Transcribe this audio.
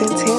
listen